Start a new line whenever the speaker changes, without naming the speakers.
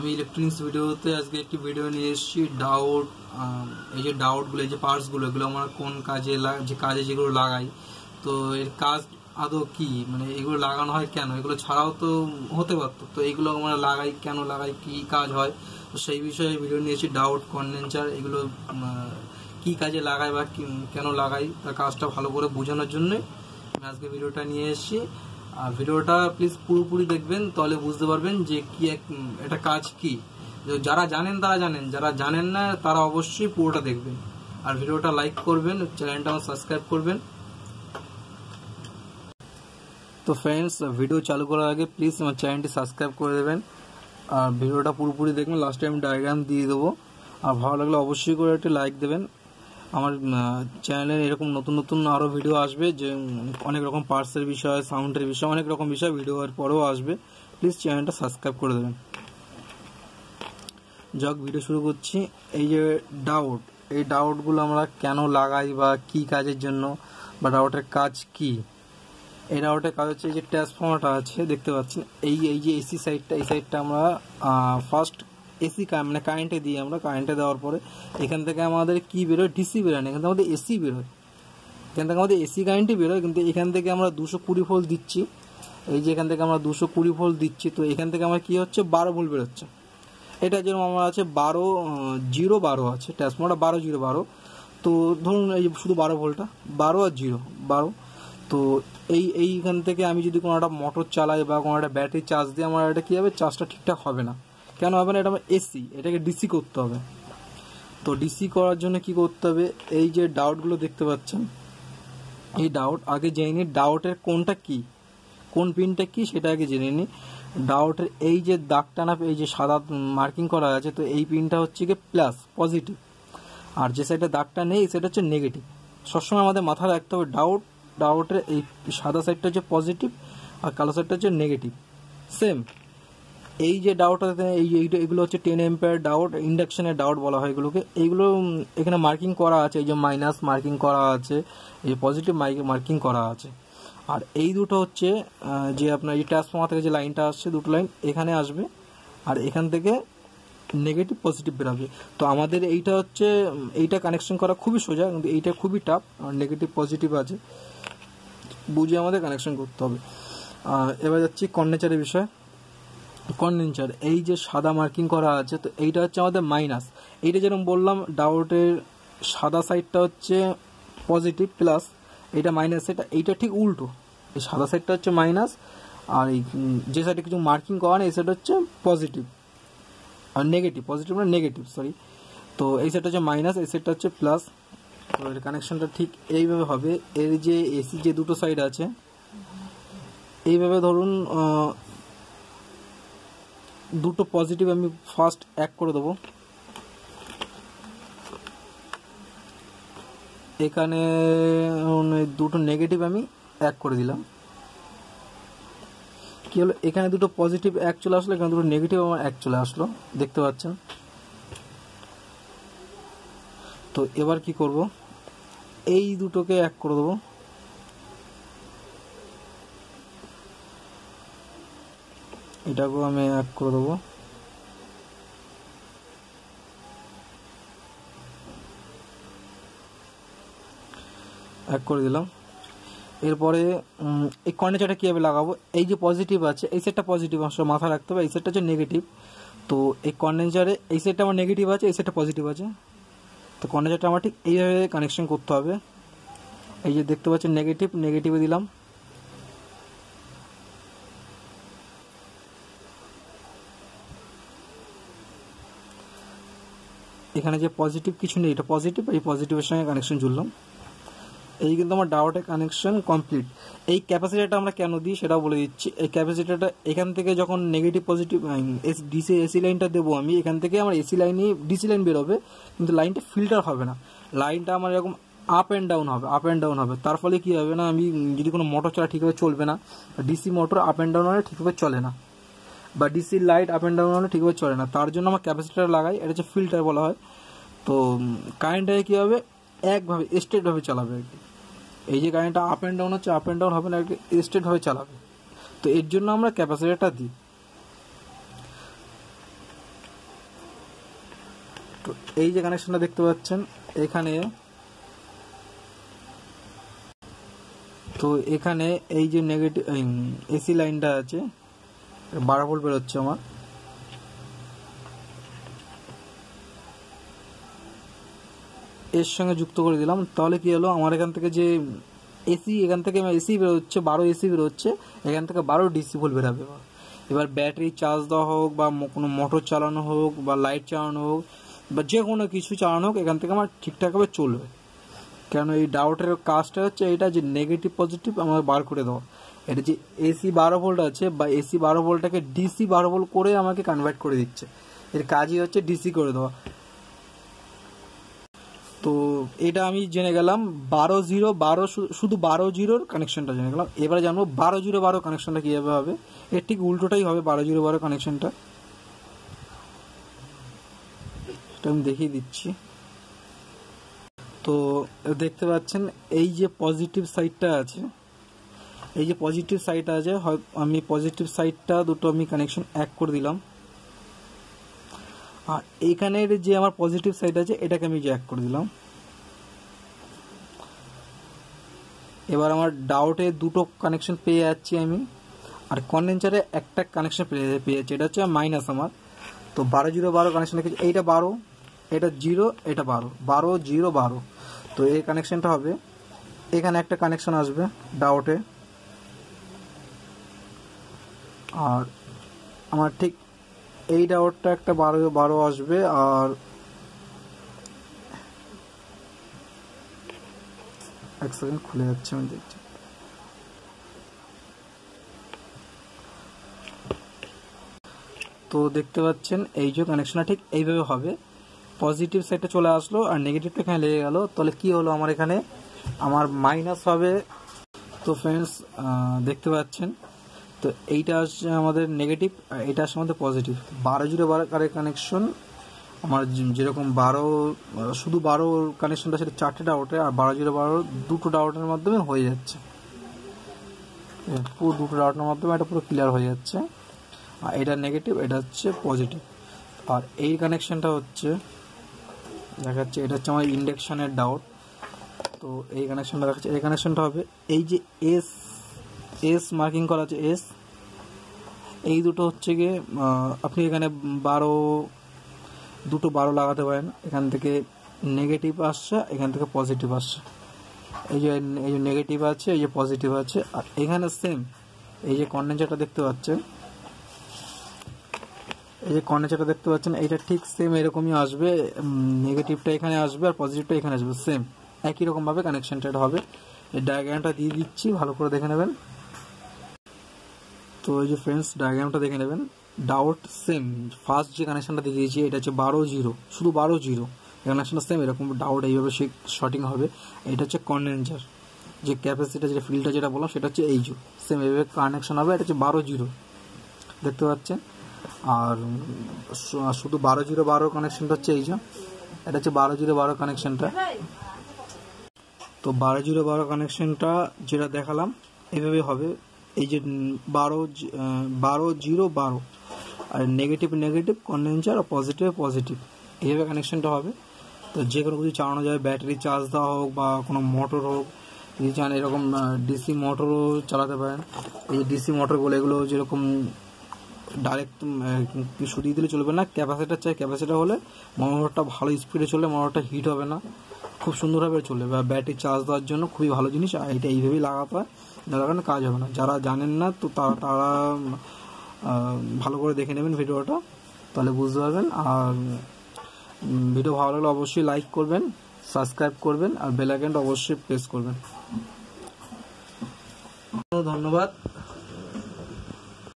আমি ইলেকট্রনিক্স ভিডিওতে আজকে একটি ভিডিও নিয়ে এসেছি ডাউট এই যে ডাউটগুলো এই যে পার্টসগুলো এগুলো আমরা কোন কাজে যে কাজে যেগুলো লাগাই। তো এর কাজ আদৌ কি? মানে এগুলো লাগানো হয় কেন? এগুলো ছাড়াও তো হতে পারতো। তো এইগুলো আমরা লাগাই, কেন লাগাই, কি কাজ হয়? তো সেই বিষয়ে ভিডিও নিয়েছি ডাউট কন্ডেন্সার এগুলো কি কাজে লাগাই বা কেন লাগাই? তার কাজটা ভালো করে বোঝানোর জন্য আমি আজকে ভিডিওটা নিয়ে এসেছি। আর ভিডিওটা প্লিজ পুরোপুরি দেখবেন, তাহলে বুঝতে পারবেন যে কি এক এটা কাজ কি। যারা জানেন, তারা জানেন, যারা জানেন না, তারা অবশ্যই পুরোটা দেখবেন। আর ভিডিওটা লাইক করবেন চ্যানেলটা আমার সাবস্ক্রাইব করবেন। তো ফ্রেন্ডস ভিডিও চালু করার আগে প্লিজ আমার চ্যানেলটি সাবস্ক্রাইব করে দেবেন। আর ভিডিওটা পুরোপুরি দেখবেন লাস্টে আমি ডায়াগ্রাম দিয়ে দেবো। আর ভালো লাগলে অবশ্যই করে একটি লাইক দেবেন। আমার চ্যানেলে এরকম নতুন নতুন আরও ভিডিও আসবে যে অনেক রকম পার্টসের বিষয় সাউন্ডের বিষয়, অনেক রকম বিষয় ভিডিও পরেও আসবে। প্লিজ চ্যানেলটা সাবস্ক্রাইব করে দেবেন। যাক ভিডিও শুরু করছি। এই যে ডাউট এই ডাউটগুলো আমরা কেন লাগাই বা কি কাজের জন্য বা ডাউটের কাজ কি? এই ডাউটের কাজ হচ্ছে এই যে ট্রান্সফর্মারটা আছে, দেখতে পাচ্ছেন? এই এই যে এসি সাইডটা এই সাইডটা আমরা ফার্স্ট এসি মানে কারেন্টে দিই আমরা কারেন্টে দেওয়ার পরে এখান থেকে আমাদের কি বেরোয়? ডিসি বেরোয় না, এখান থেকে আমাদের এসি বেরোয় এখান থেকে আমাদের এসি কারেন্টই বেরোয়, কিন্তু এখান থেকে আমরা দুশো কুড়ি ভোল্ট দিচ্ছি। এই যে এখান থেকে আমরা দুশো কুড়ি ভোল্ট দিচ্ছি, তো এখান থেকে আমার কি হচ্ছে? বারো ভোল্ট বেরোচ্ছে। এটা যেরকম আমার আছে বারো জিরো বারো আছে ট্রান্সফর্মারটা বারো জিরো বারো। তো ধরুন এই শুধু বারো ভোল্টটা বারো আর জিরো বারো। তো এই, এইখান থেকে আমি যদি কোনো একটা মোটর চালাই বা কোনো একটা ব্যাটারি চার্জ দিই আমার এটা কী হবে? চার্জটা ঠিকঠাক হবে না। কেন হবে না? এটা আমার এসি এটাকে ডিসি করতে হবে। তো ডিসি করার জন্য কি করতে হবে? এই যে ডাউটগুলো দেখতে পাচ্ছেন, এই ডাউট আগে জেনে নিই ডাউটের কোনটা কি? কোন পিনটা কি? সেটা আগে জেনে নিই ডাউটের এই যে দাগটা না এই যে সাদা মার্কিং করা আছে, তো এই পিনটা হচ্ছে কি প্লাস পজিটিভ আর যে সাইডে দাগটা নেই, সেটা হচ্ছে নেগেটিভ সবসময় আমাদের মাথায় রাখতে হবে ডাউট ডাউটের এই সাদা সাইডটা হচ্ছে পজিটিভ আর কালো সাইডটা হচ্ছে নেগেটিভ সেম এই যে ডাউট এই এইটা, এগুলো হচ্ছে টেন এম্পায়ার ডাউট ইন্ডাকশনের ডাউট বলা হয় এগুলোকে। এইগুলো এখানে মার্কিং করা আছে, এই যে মাইনাস মার্কিং করা আছে, এই পজিটিভ মার্কিং করা আছে। আর এই দুটো হচ্ছে যে আপনার এই ট্রান্সফর্মার থেকে যে লাইনটা আসছে, দুটো লাইন এখানে আসবে, আর এখান থেকে নেগেটিভ পজিটিভ বেরোবে। তো আমাদের এইটা হচ্ছে এইটা কানেকশন করা খুবই সোজা, কিন্তু এইটা খুবই টাফ আর নেগেটিভ পজিটিভ আছে। বুঝে আমাদের কানেকশন করতে হবে। এবার যাচ্ছি কন্ডেন্সারের বিষয়। কন্ডেন্সার, এই যে সাদা মার্কিং করা আছে, তো এইটা হচ্ছে আমাদের মাইনাস। এইটা যেরকম বললাম, ডাউটের সাদা সাইডটা হচ্ছে পজিটিভ প্লাস এটা মাইনাস এটা, এইটা ঠিক উল্টো। এই সাদা সাইডটা হচ্ছে মাইনাস আর এই যে সাইডে কিছু মার্কিং করা নেই, এই সাইড হচ্ছে পজিটিভ আর নেগেটিভ পজিটিভ না নেগেটিভ সরি তো এই সাইডটা হচ্ছে মাইনাস এই সাইডটা হচ্ছে প্লাস তো এর কানেকশনটা ঠিক এইভাবে হবে। এর যে এসি যে দুটো সাইড আছে, এইভাবে ধরুন দুটো পজিটিভ আমি ফার্স্ট এক করে দেবো। এখানে দুটো নেগেটিভ আমি এক করে দিলাম। কি হলো? এখানে দুটো পজিটিভ এক চলে আসলো, এখানে দুটো নেগেটিভ আমার এক চলে আসলো। দেখতে পাচ্ছেন? তো এবার কি করব? এই দুটোকে এক করে দেবো। এটাকেও আমি এক করে দেবো। এক করে দিলাম। এরপরে এই কর্নেচারটা কীভাবে লাগাবো? এই যে পজিটিভ আছে, এই সেটটা পজিটিভ অংশ মাথায় রাখতে হবে, এই সেটটা হচ্ছে নেগেটিভ তো এই কন্ডেন্সারে এই সেটটা আমার নেগেটিভ আছে, এই সেটটা পজিটিভ আছে। তো কন্ডেন্সারটা আমার ঠিক এইভাবে কানেকশন করতে হবে। এই যে দেখতে পাচ্ছেন নেগেটিভ নেগেটিভে দিলাম। এখানে যে পজিটিভ কিছু নেই, এটা পজিটিভ এই পজিটিভের সঙ্গে কানেকশন জুড়লাম। এই কিন্তু আমার ডাউটের কানেকশন কমপ্লিট এই ক্যাপাসিটারটা আমরা কেন দিই সেটাও বলে দিচ্ছি। এই ক্যাপাসিটারটা এখান থেকে যখন নেগেটিভ পজিটিভ ডিসি এসি লাইনটা দেবো আমি, এখান থেকে আমার এসি লাইনই ডিসি লাইন বেরোবে, কিন্তু লাইনটা ফিল্টার হবে না। লাইনটা আমার এরকম আপ অ্যান্ড ডাউন হবে আপ অ্যান্ড ডাউন হবে। তার ফলে কী হবে না, আমি যদি কোনো মোটর চালা ঠিকভাবে চলবে না DC motor up and down হলে ঠিকভাবে চলে না। বা DC light up and down হলে ঠিকভাবে চলে না। তার জন্য আমার ক্যাপাসিটার লাগাই, এটা হচ্ছে ফিল্টার বলা হয়। তো কারেন্টটাকে কী হবে? একভাবে স্ট্রেটভাবে চালাবে আর কি। এই যে কারেন্টটা আপ অ্যান্ড ডাউন হচ্ছে আপ অ্যান্ড ডাউন হবে না একটু স্ট্রেটভাবে চালাবে। তো এর জন্য আমরা ক্যাপাসিটারটা দিই। তো এই যে কানেকশনটা দেখতে পাচ্ছেন, এখানে তো এখানে এই যে নেগেটিভ এসি লাইনটা আছে। বারো ভোল্ট বেরোচ্ছে আমার। এর সঙ্গে যুক্ত করে দিলাম। তাহলে কি হলো? আমার এখান থেকে যে এসি এখান থেকে এসি বেরোচ্ছে, বারো এসি বেরোচ্ছে, এখান থেকে বারো ডিসি ভোল্ট বেরোবে এবার। ব্যাটারি চার্জ দেওয়া হোক বা কোনো মোটর চালানো হোক বা লাইট চালানো হোক বা যে কোনো কিছু চালানো হোক, এখান থেকে আমার ঠিকঠাকভাবে চলবে। কেন এই ডাউটের কাজটা হচ্ছে এটা যে নেগেটিভ পজিটিভ আমার বার করে দেওয়া। এটা যে এসি বারো ভোল্ট আছে বা এসি বারো ভোল্টটাকে ডিসি বারো ভোল্ট করে আমাকে কনভার্ট করে দিচ্ছে। এর কাজই হচ্ছে ডিসি করে দেওয়া। তো এটা আমি জেনে গেলাম, বারো জিরো বারো শুধু বারো জিরোর কানেকশনটা জেনে গেলাম। এবারে জানব বারো জিরো বারো কানেকশনটা কীভাবে হবে। এর ঠিক উল্টোটাই হবে বারো জিরো বারো কানেকশনটা এটা আমি দেখিয়ে দিচ্ছি। তো দেখতে পাচ্ছেন, এই যে পজিটিভ সাইডটা আছে এই যে পজিটিভ সাইড আছে, হয়, আমি পজিটিভ সাইডটা দুটো আমি কানেকশন এক করে দিলাম। আর এইখানের যে আমার পজিটিভ সাইড আছে, এটাকে আমি জ্যাক করে দিলাম। এবার আমার ডাউটে দুটো কানেকশন পেয়ে যাচ্ছি আমি। আর কন্ডেন্সারে একটা কানেকশন পেয়ে পেয়ে যাচ্ছি, এটা হচ্ছে মাইনাস আমার। তো বারো জিরো বারো কানেকশন রেখেছি, এইটা বারো, এটা জিরো, এটা বারো বারো জিরো বারো। তো এই কানেকশনটা হবে। এখানে একটা কানেকশন আসবে ডাউটে আর আমার ঠিক এই ডাউটটা একটা বারো বারো আসবে আর এক সেকেন্ড খুলে যাচ্ছে, আমি দেখছি। তো দেখতে পাচ্ছেন, এই যে কানেকশনটা ঠিক এইভাবে হবে। পজিটিভ সাইডটা চলে আসলো আর নেগেটিভটা এখানে লেগে গেল। তাহলে কি হলো আমার এখানে? আমার মাইনাস হবে। তো ফ্রেন্ডস দেখতে পাচ্ছেন তো এইটা আসছে আমাদের নেগেটিভ আর এটা আসছে আমাদের পজিটিভ বারো জিরো বারো কারের কানেকশন আমার যেরকম বারো, শুধু বারো কানেকশনটা সেটা চারটে ডাউটে আর বারো জিরো বারো দুটো ডাউটের মাধ্যমে হয়ে যাচ্ছে। পুরো দুটো ডাউটের মাধ্যমে এটা পুরো ক্লিয়ার হয়ে যাচ্ছে। আর এটা নেগেটিভ এটা হচ্ছে পজিটিভ আর এই কানেকশনটা হচ্ছে, দেখাচ্ছে এটা হচ্ছে আমার ইন্ডাকশনের ডাউট তো এই কানেকশনটা দেখাচ্ছে, এই কানেকশনটা হবে এই যে এস এস মার্কিং করা আছে এস এই দুটো হচ্ছে গিয়ে আপনি এখানে বারো, দুটো বারো লাগাতে পারেন। এখান থেকে নেগেটিভ আসছে, এখান থেকে পজিটিভ আসছে। এই যে এই যে নেগেটিভ আছে, এই যে পজিটিভ আছে, আর এখানে সেম এই যে কন্ডেন্সারটা দেখতে পাচ্ছেন, এই যে কন্ডেন্সারটা দেখতে পাচ্ছেন এটা ঠিক সেম এরকমই আসবে। নেগেটিভটা এখানে আসবে আর পজিটিভটা এখানে আসবে সেম একই রকম ভাবে কানেকশনটা হবে। এই ডায়াগ্রামটা দিয়ে দিচ্ছি, ভালো করে দেখে নেবেন। তো এই যে ফ্রেন্ডস ডায়াগ্রামটা দেখে নেবেন। ডাউট সেম ফার্স্ট যে কানেকশনটা দিয়ে দিয়েছি, এটা হচ্ছে বারো জিরো। শুধু বারো জিরো। কানেকশনটা সেম এরকম ডাউট এইভাবে সে শর্টিং হবে। এটা হচ্ছে কন্ডেন্সার যে ক্যাপাসিটি যে ফিল্ডটা যেটা বললাম, সেটা হচ্ছে এই জো সেম এইভাবে কানেকশান হবে, এটা হচ্ছে বারো জিরো। দেখতে পাচ্ছেন? আর শুধু বারো জিরো, বারো কানেকশানটা হচ্ছে এই যে। এটা হচ্ছে বারো জিরো, বারো কানেকশানটা তো বারো জিরো, বারো কানেকশনটা যেটা দেখালাম এইভাবে হবে। এই যে বারো বারো জিরো বারো, আর নেগেটিভ নেগেটিভ কন্ডেন্সার আর পজিটিভ পজিটিভ এইভাবে কানেকশনটা হবে। তো যে কোনো কিছু চালানো যায়, ব্যাটারি চার্জ দেওয়া হোক বা কোনো মোটর হোক, যদি চান এরকম ডিসি মোটরও চালাতে পারেন। এই ডিসি মোটরগুলো এগুলো যেরকম ডাইরেক্ট সরিয়ে দিলে চলবে না। ক্যাপাসিটার চাই ক্যাপাসিটার হলে মোটরটা ভালো স্পিডে চলে মোটরটা হিট হবে না। খুব সুন্দরভাবে চলবে। বা ব্যাটারি চার্জ দেওয়ার জন্য খুবই ভালো জিনিস, আর এটা এইভাবেই লাগাতে হয়। না লাগানো কাজ হবে না। যারা জানেন না, তো তারা তারা ভালো করে দেখে নেবেন ভিডিওটা, তাহলে বুঝতে পারবেন। আর ভিডিও ভালো লাগলে অবশ্যই লাইক করবেন সাবস্ক্রাইব করবেন, আর বেল অবশ্যই প্রেস করবেন। ধন্যবাদ।